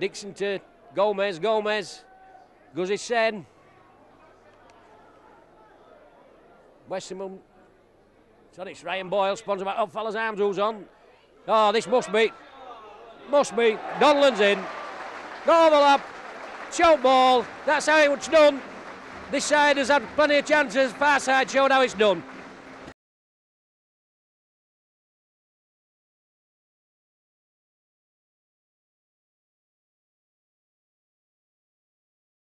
Dixon to Gomez. Gomez goes his Sen. Westerman. Um, Sorry, it's Ryan Boyle, sponsored by oh, Up Fellas Arms, who's on. Oh, this must be. Must be. Donlan's in. No overlap. Shot ball. That's how it's done. This side has had plenty of chances. Far side showed how it's done.